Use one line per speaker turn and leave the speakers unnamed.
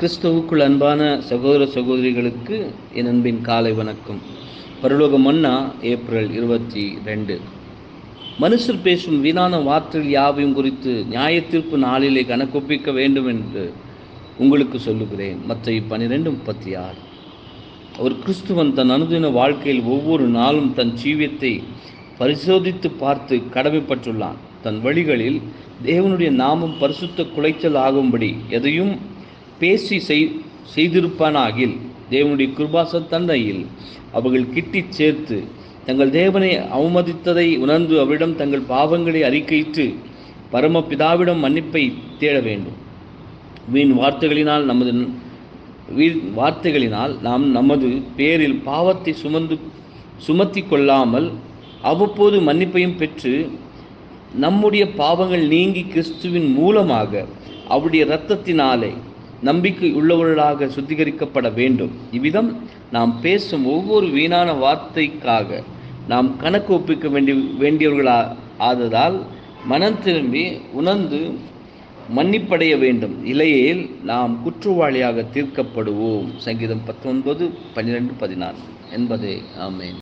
கிறிஸ்துவுக்குள் அன்பான சகோதர சகோதரிகளுக்கு என் அன்பின் காலை வணக்கம். பரலோக மன்னா ஏப்ரல் இருபத்தி ரெண்டு. மனுஷர் பேசும் வீணான வார்த்தைகள் யாவையும் குறித்து நியாயத்தீர்ப்பு நாளிலே கணக்கொப்பிக்க வேண்டும் என்று உங்களுக்கு சொல்லுகிறேன். மற்ற பன்னிரெண்டு முப்பத்தி ஆறு ஒரு கிறிஸ்துவன் தன் அனுதின வாழ்க்கையில் ஒவ்வொரு நாளும் தன் ஜீவியத்தை பரிசோதித்து பார்த்து கடமைப்பட்டுள்ளான். தன் வழிகளில் தேவனுடைய நாமம் பரிசுத்த குலைச்சல் ஆகும்படி எதையும் பேசி செய் செய்திருப்பானாகில் தேவனுடைய கிருபாச தந்தையில் அவர்கள் கிட்டிச் சேர்த்து தங்கள் தேவனை அவமதித்ததை உணர்ந்து அவரிடம் தங்கள் பாவங்களை அறிக்கையிட்டு பரமபிதாவிடம் மன்னிப்பை தேட வேண்டும். வீண் வார்த்தைகளினால் நமது வீண் வார்த்தைகளினால் நாம் நமது பேரில் பாவத்தை சுமந்து சுமத்தி கொள்ளாமல் அவ்வப்போது மன்னிப்பையும் பெற்று நம்முடைய பாவங்கள் நீங்கி கிறிஸ்துவின் மூலமாக அவருடைய இரத்தத்தினாலே நம்பிக்கை உள்ளவர்களாக சுத்திகரிக்கப்பட வேண்டும். இவ்விதம் நாம் பேசும் ஒவ்வொரு வீணான வார்த்தைக்காக நாம் கணக்கு ஒப்பிக்க வேண்டிய வேண்டியவர்களா ஆததால் மனம் திரும்பி உணர்ந்து மன்னிப்படைய வேண்டும். இல்லையேல் நாம் குற்றவாளியாக தீர்க்கப்படுவோம். சங்கீதம் பத்தொன்பது பன்னிரெண்டு பதினாறு என்பதே ஆமேன்.